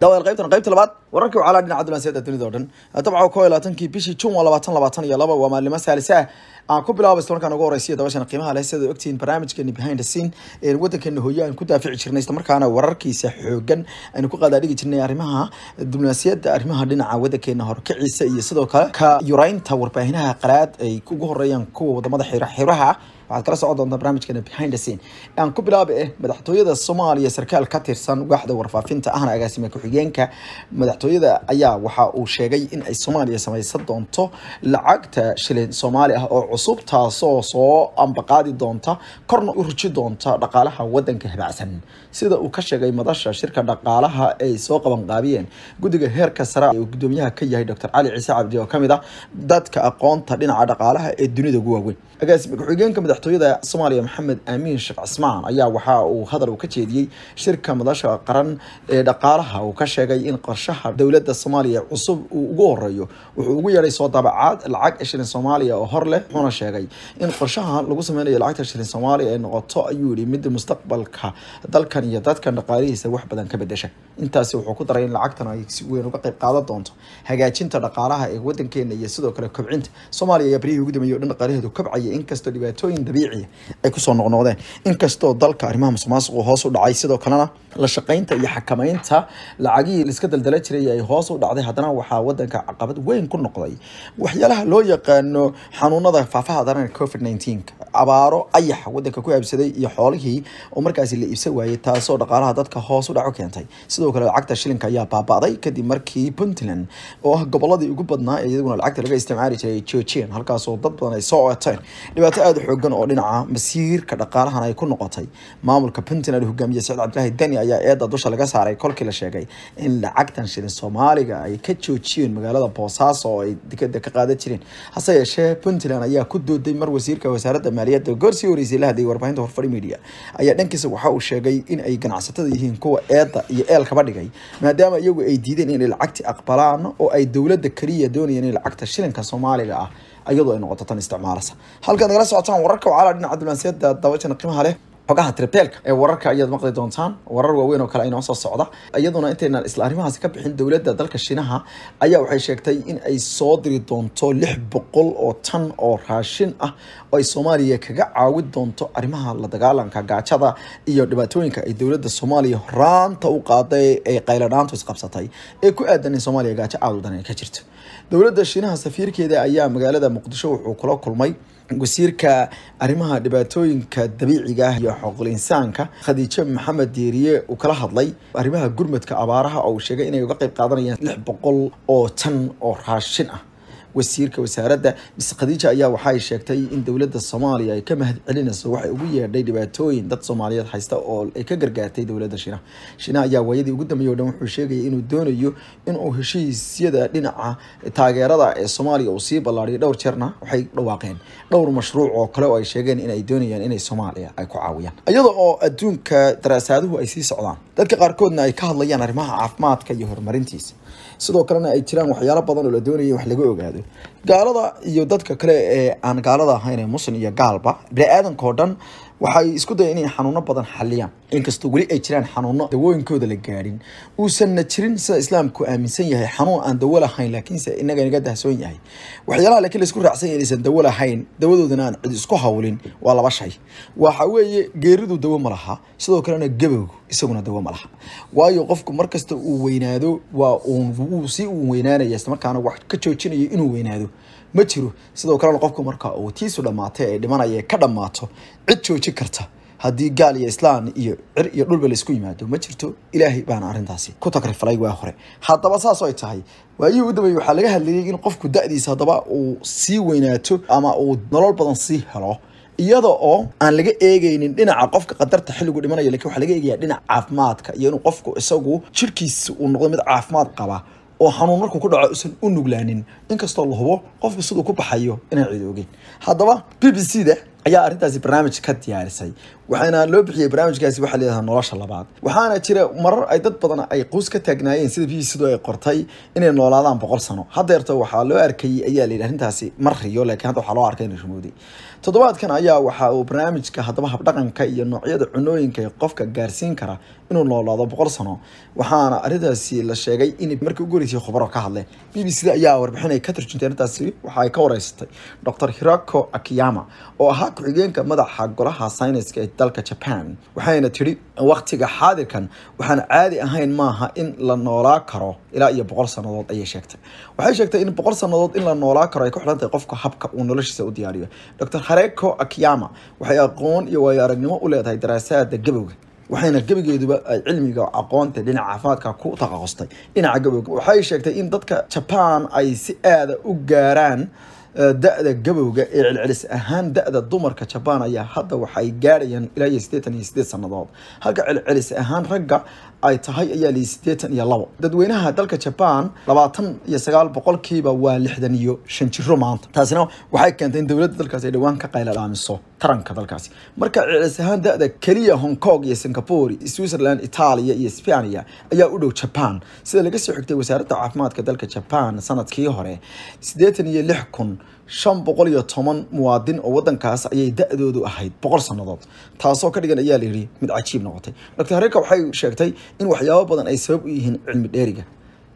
daawadayaal qaybtan qaybta labaad wararkii wacaalaa dhinaca dulanseeda dunida oo dhan dabca ko iyo labaatankii bishii jun waa labaatan labaatan iyo laba waa maalimo saalisa. Ah aan ku bilaaba islamarkaan ugu horeysiya dabashan qiimaha leh sida ogtihiin barnaamijkeeni behind the scene ee wadankeena hooyo aan ku daafici jirnay isla markaana wararkiisa xoogan aynu ku qadaadhigi jirnay arrimaha diblomaasiyadda arrimaha dhinaca wadankeena horkiciisa iyo sidoo kale ka yuraynta warbaahinaha qalaad ay ugu horeeyaan kuwa waddamada xiraha waxaad kala socon doontaa barnaamijkeena behind the scene. Aan ku bilaaba eh madaxtooyada soomaaliya sarkaal ka tirsan waaxda warfaafinta ahna agaasime ku-xigeenka. Madaxtooyada ayaa waxa uu sheegay in ay soomaaliya samaysan doonto lacagta shilin soomaali ah oo cusub taasoo soo ambaqaadi doonta korna u ruji doonta dhaqaalaha wadanka habacsan. Sida uu ka sheegay madasha shirka dhaqaalaha ay soo qabanqaabiyeen guddiga heerka sare ee gudoomiyaha ka yahay dr cali ciise cabdi oo ka mid ah dadka aqoonta dhinaca dhaqaalaha ee dunida ugu waaweyn. Agaasime ku-xigeenka madaxtooyada soomaaliya maxamed aamiin sheekh cismaan ayaa waxa uu hadal uu ka jeediyey shirka madasha qaran ee dhaqaalaha. Uu ka sheegay in qorshaha dowladda soomaaliya cusub uu ugu horeeyo wuxuu ugu yeedhay soo daabacaad lacag shilin soomaaliya oo hor leh wuxuuna sheegay in qorshaha lagu sameynayo lacagta shilin soomaaliya ay noqoto ayuu yihi mid mustaqbalka dalkan iyo dadkan dhaqaalihiisa wax badan ka bedesha intaasi wuxuu ku daray in lacagtan ay si weyn uga qayb qaadan doonto hagaajinta dhaqaalaha ee wadankeena iyo sidoo kale kobcinta. Soomaaliya ayaa berihii ugu dambeeyay o dhan dhaqaalaheedu kobcaya inkastoo dhibaatooyin dabiiciya ay ku soo noqnoqdeen. Inkastoo dalka arrimaha musuqmaasuqu hoos u dhacay sidoo kalena la shaqaynta iyo xakamaynta lacagihii liska daldala jiray ay hoos u dhacday. Haddana waxaa wadanka caqabad weyn ku noqday. Waxyaalaha loo yaqaano xanuunada faafaha daran covid 19 abaaro ayaxa wadanka ku aabsaday iyo xoolihii oo markaasi la iibsan waayey taasoo dhaqaalaha dadka hoos u dhaco keentay. Sidoo kale lacagta shilinka ayaa baaba'day kadib markii puntland oo ah goboladii ugu badnaa ee iyaguna lacagta laga isticmaali jiray joojiyeen halkaasoo dad badan ay soo oteen dhibaato aada u xoogan oo dhinaca masiirka dhaqaalahan ay ku noqotay. Maamulka puntland hogaamiye sacid cabdilaahi deni ayaa eeda dusha laga saaray kolkii la sheegay in lacagtan shilin soomaaliga ay ka joojiyeen magaalada boosaaso oo ay dekada ka qaadan jireen. Hase yeeshee puntland ayaa ku dooday mar wasiirka wasaaradda maaliyadda goorsii horeysay la hadlayay warbaahinta horfari media. Ayaa dhankiisa waxa uu sheegay in ay ganacsatada yihiin kuwa eeda iyo eel kaba dhigay maadaama iyagu ay diideen inay lacagti aqbalaan oo ay dowladda kaliya doonayeen in lacagta shilinka soomaaliga ah iyadoo ay noqoto tan isticmaalasa. Halkaad nagala socotaan wararka wacala dhinaca diblomaasiyadda dabajana qiimaha leh xogaha tribteelka ee wararka ayaad maqli doontaan warar waaweyn oo kale inoo soo socda. Iyaduna intaynan isla arrimahaasi ka bixin dowladda dalka shiinaha ayaa waxay sheegtay in ay soo diri doonto lix boqol oo tan oo raashin ah oo ay soomaaliya kaga caawin doonto arrimaha la dagaalanka gaajada iyo dhibaatooyinka ay dowladda soomaaliya horaanta u qaaday ee qayladhaantu isqabsatay. Ee ku aadan in soomaaliya gaajo aad ay ka jirto. Dowladda shiinaha safiirkeeda ayaa magaalada muqdisho wuxuu kula kulmay wasiirka arrimaha dhibaatooyinka dabiiciga ah iyo xuquuqul insaanka khadiijo maxamed deeriye uu kala hadlay arrimaha gurmadka abaaraha oo uu sheegay inay uga qayb qaadanayaan lix boqol oo tan oo raashin ah wasiirka wasaaradda mise khadiija ayaa waxay sheegtay in dowladda soomaaliya ay ka mahad celinayso waxay ugu yeedhay dhibaatooyin dad soomaaliyeed haysta oo ay ka gargaartay dowladda shiinaha shiinaha ayaa waayadii ugu dambeeyay o dhan wuxuu sheegayay inuu doonayo inuu heshiisyada dhinaca taageerada ee soomaaliya uu sii ballaadhiyo dhowr jeerna waxay dhawaaqeen. Dhowr mashruuc oo kale oo ay sheegeen in ay doonayaan inay soomaaliya ay ku caawiyaan. Iyada oo adduunka daraasaduhu ay sii socdaan dadka qaarkoodna ay ka hadlayaan arrimaha caafimaadka iyo horumarintiisa sidoo kalena ay jiraan waxyaalo badan oo la doonaya wax laga ogaado. Gaalada iyo dadka kale ee aan gaalada ahayn ee muslim iyo gaalba bini-aadanka oo dhan waxay isku dayeen inay xanuuno badan xaliyaan inkastoo weli ay jiraan xanuuno dawooyinkooda la gaadhin. Uusanna jirin sida islaamku aaminsan yahay. Xanuun aan dawo lahayn laakiinse inaga inaga dahsoon yahay. Waxyaalaha laakiin la isku raacsan yahay inaysan dawo lahayn dawadoodana aan cid isku hawlin waa laba shay. Waxa weeye geeridu dawo ma laha sidoo kalena gabowgu isaguna dawo ma laha. Waayo qofku markasta uu weynaado waa uun si uu weynaanaya islamarkaana wax ka joojinayo inuu weynaado ma jiro. Sidoo kalena qofku marka uu tiisu dhammaatay ee dhimanaya ka dhammaato cid jooji karta. Haddii gaal iyo islaan iyo cir iyo dhulba la isku yimaado ma jirto. Ilaahay baana arrintaasi ku takrifalay waa hore. Haddaba saas ay tahay. Waayihii u dambeeyey waxaa laga hadlayay in qofku da-diisa haddaba uu sii weynaato ama uu nolol badan sii helo. Iyada oo aan laga eegaynin dhinaca qofka qadarta xilligu dhimanaya laakiin waxaa laga eegaya dhinaca caafimaadka iyo inuu qofku isagu jirkiisa uu noqdo mid caafimaad qaba oo xanuun markuu ku dhaco usan u nuglaanin. Inkastoo la hubo qofku siduu ku baxayo inaan cidoogeen haddaba b b c da ayaa arrintaasi barnaamij ka diyaarisay. Waxaana loo bixiyey barnaamijkaasi waxaa leedahay nolosha labaad. Waxaana jira marar ay dad badan ay quus ka taagnaayeen sida b b c du ay qortay inay noolaadaan boqol sano. Haddeerta waxaa loo arkayey ayaa layidhi arrintaasi mar riyo laakiin hadda waxaa loo arkay inay rumowday toddobaadkan ayaa waxa uu barnaamijka haddaba habdhaqanka iyo noocyada cunooyinka ee qofka gaarsiin kara inuu noolaado boqol sano. Waxaana arrintaasi la sheegay in markii ugu horeysay khubaro ka hadleen b b c da ayaa warbixin ay ka tarjuntay arrintaasi waxa ay ka wareysatay dr hirako akiyama oo ahaa ku-xigeenka madaxa golaha sayniska ee dalka japan waxayna tidhi waqtiga xaadirkan waxaan caadi ahayn maaha in la noolaa karo ilaa iyo boqol sannadood ayay sheegtay. Waxay sheegtay in boqol sannadood in la noolaa karo ay ku xidhan tahay qofka habka uu noloshiisa u diyaariyo. Dr hareko akiyama waxay aqoon iyo waayo aragnimo u leedahay daraasaada gabowga waxayna gebigeeduba ay cilmiga aqoonta dhinaca caafimaadka ku taqaqustay dhinaca gabowga waxay sheegtay in dadka jaban ay si aada u gaaraan da-da gabowga ee celcelis ahaan da-da dumarka jabaan ayaa hadda waxay gaarayaan ilaa iyo siddeetan iyo sideed sannadood. Halka celcelis ahaan ragga ay tahay ayaa liyi siddeetan iyo labo. Dadweynaha dalka jabaan labaatan iyo sagaal boqolkiiba waa lixdan iyo shan jiro maanta. Taasina waxay keentay in dowladda dalkaasi ay dhowaan ka qayla dhaamiso taranka dalkaasi. Marka celcelis ahaan da-da keliya hong kong iyo singapore switzerland itaaliya iyo spania ayaa u dhow jabaan sida laga soo xigtay wasaaradda caafimaadka dalka jabaan sannadkii hore siddeetan iyo lix kun shan boqol iyo toban muwaadin oo wadankaas ayay da-doodu ahayd boqol sannadood. Taasoo ka dhigan ayaa layidhi mid cajiib noqotay. Dr harika waxay sheegtay in waxyaabo badan ay sabab u yihiin cilmi dheeriga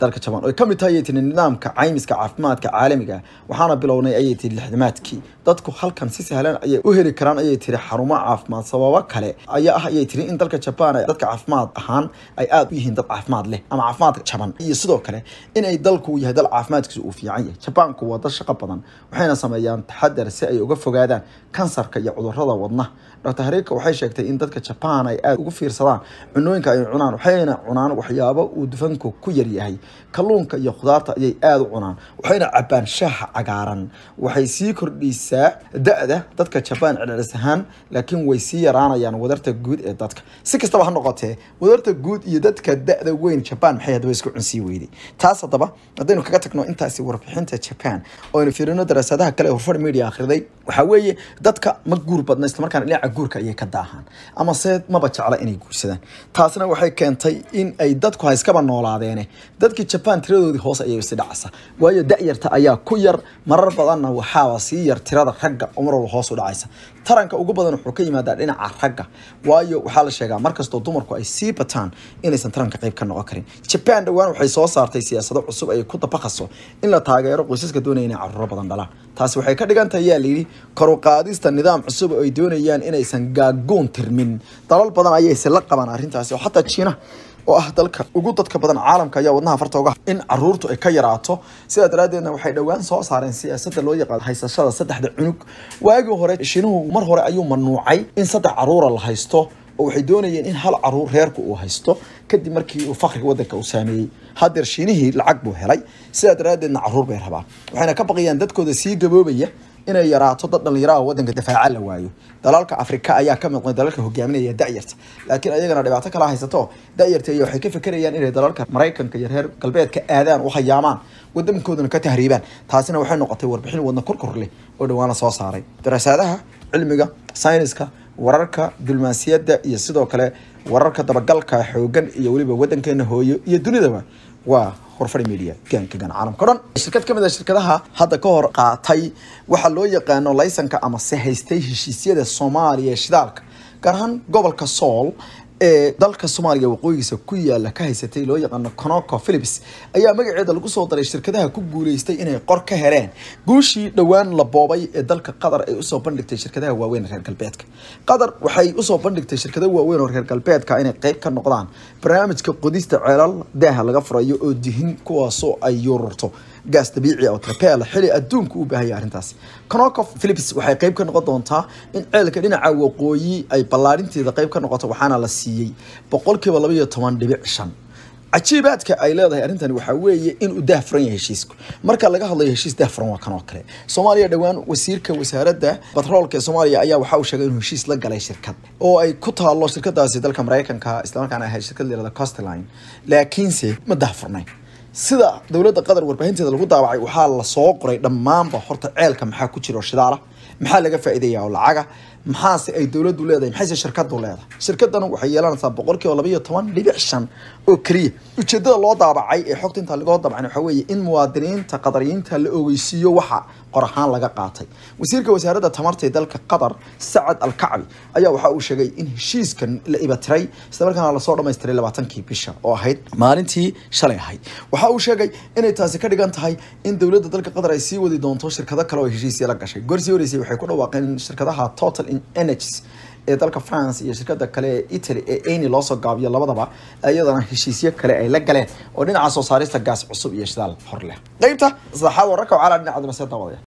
dalka jabaan oy ka mid tahay ayay nidaamka caymiska caafimaadka caalamiga waxaana bilownay ayay tiri lixdamaadkii. Dadku halkan si sahlan ayay u heli karaan ayay tiri xarumo caafimaad. Sababo kale ayaa ah ayay tiri in dalka jabaan dadka caafimaad ahaan ay aada u yihiin dad caafimaad leh ama caafimaad jaban iyo sidoo kale inay dalku yahay dal caafimaadkiisa uu fiican yahay. Jabaanku waa dal shaqo badan waxayna sameeyaan taxadar si ay uga fogaadaan kansarka iyo cudurrada wadnaha. Dr harika waxay sheegtay in dadka jabaan ay aada ugu fiirsadaan cunooyinka ay cunaan waxayna cunaan waxyaabo uu dufanku ku yaryahay kalluunka iyo khudaarta ayay aada u cunaan waxayna cabaan shaaha cagaaran. Waxay sii kordhisaa da-da dadka jabaan celcelis ahaan laakiin way sii yaraanayaan wadarta guud ee dadka. Si kastaba ha noqotee wadarta guud iyo dadka da-da weyn jabaan maxay haddaba isku cunsii weyday? Taas haddaba haddaynu kaga tagno intaasi warbixinta jabaan oo aynu fiirino daraasadaha kale ee horfar media akhriday. Waxaa weeye dadka ma guur badna islamarkaana dhinaca guurka ayay ka daahaan ama se maba jecla inay guursadaan. Taasna waxay keentay in ay dadku hayskaba noolaadeene dadkii jabaan tiradoodii hoos ayay dhacaysa waayo da-yarta ayaa ku yar marar badanna waxaaba sii yar tirada ragga oo mar walba hoos u dhacaysa. Taranka ugu badan wuxuu ka yimaadaa dhinaca ragga. Waayo waxaa la sheegaa markastoo dumarku ay sii bataan inaysan taranka qayb ka noqon karin. Jabaan dhowaan waxay soo saartay siyaasado cusub ay ku dabaqaso in la taageero qoysaska doonaya inay caruuro badan dhalaan taasi waxay ka dhigan tahay layidhi koruqaadista nidaam cusub ay doonayaan inaysan gaagoon tirmin. Dalal badan ayayse la qabaan arrintaasi oo xataa jiinaha oo ah dalka ugu dadka badan caalamka ayaa wadnaha farta uga in caruurtu ay ka yaraato. Sidaa daraaddeedna waxay dhowaan soo saareen siyaasadda loo yaqaan haysashada saddexda cunug. Waagii hore shiinuhu mar hore ayuu mamnuucay in saddex caruura la haysto oo waxay doonayeen in hal carruur reerku uu haysto kadib markii uu fakriga wadanka uu saameeyey. Haddeer shiinihii lacag buu helay. Sidaa daraaddeedna carruur bay rabaan. Waxayna ka baqayaan dadkooda sii gaboobaya inay yaraato dad dhallinyaraha wadanka difaaca la waayo. Dalalka afrika ayaa ka maqnay dalalka hogaaminaya da-yarta. Laakiin ayagana dhibaato kala haysato da-yarta iyo waxay ka fekerayaan inay dalalka maraykanka iyo reer galbeedka aadaan u hayaamaan wadankoodana ka tahriibaan. Taasina waxay noqotay warbixin wadna korkor leh oo dhowaan la soo saaray. Daraasadaha cilmiga sayniska wararka dulmaasiyadda iyo sidoo kale wararka dabagalka xoogan iyo weliba wadankeena hooyo iyo dunidaba waa horfari media gaanka gan caalamka dhan. Shirkad ka mid a shirkadaha hadda ka hor qaatay waxaa loo yaqaano laysanka ama se haystay heshiisyada soomaaliya shidaalka gaar ahaan gobolka sool dalka soomaaliya waqooyigiisa ku yaalla ka haysatay loo yaqaano conoco philips ayaa magaceeda lagu soo daray shirkadaha ku guuleystay inay qor ka heleen. Guushii dhowaan la boobay ee dalka qatar ay u soo bandhigtay shirkadaha waaweyn reer galbeedka. Qatar waxay u soo bandhigtay shirkado waaweyn oo reer galbeedka inay qayb ka noqdaan barnaamijka qodista ceelal daaha laga furayo oo dihin kuwaasoo ay yururto gaas dabiici oo trapel xili adduunku u baahaya arrintaas. Conoco philips waxay qayb ka noqon doontaa in ceelka dhinaca waqooyi ay ballaarinteeda qayb ka noqoto waxaana la siiyey boqolkiiba laba toban dhibic shan. Cajiibaadka ay leedahay arrintani waxaa weeye inuu daahfuran yahay heshiisku marka laga hadlayo heshiis daahfuran waa kan oo kale. Soomaaliya dhowaan wasiirka wasaaradda batroolka ee soomaaliya ayaa waxa uu sheegay inuu heshiis la galay shirkad oo ay ku taalo shirkadaasi dalka maraykanka islamarkaana ahayd shirkad layirahda costeline laakiinse ma daahfurnayn sida dowladda qatar warbaahinteeda lagu daawacay waxaa la soo qoray dhammaanba horta ceelka maxaa ku jiro shidaala. Maxaa laga faa'iidaya oo lacaga maxaase ay dowladdu leedahay? Maxayse shirkadu leedahay? Shirkadanu waxay yeelanaysaa boqolkiiba laba iyo toban dhibic shan oo keliya. Ujeedada loo daabacay ee xogta intaa lagoo dabcan waxaa weeye in muwaadiniinta qadariyiinta la ogeysiiyo waxa qor laga qaatay. Wasiirka wasaaradda tamarta ee dalka qatar sacad alkacbi ayaa waxa uu sheegay in heshiiskan la ibatiray isla la soo dhamaystiray labaatankii bisha oo ahayd maalintii shalay ahayd. Waxa uu sheegay inay taasi ka dhigan tahay in dowladda dalka qatar ay sii wadi doonto shirkado kale oo heshiisya la gashay. Gorsii horeysay waxay ku dhawaaqeen in shirkadaha total energies ee dalka france iyo shirkada kale ee italy ee eni loosoo gaabiyo labadaba iyadana heshiisyo kale ay la galeen oo dhinaca soo saarista gaas cusub iyo shidaal hor leh. Qeybta saddexaad wararka wacala dhinaca dunaseed daawadayaal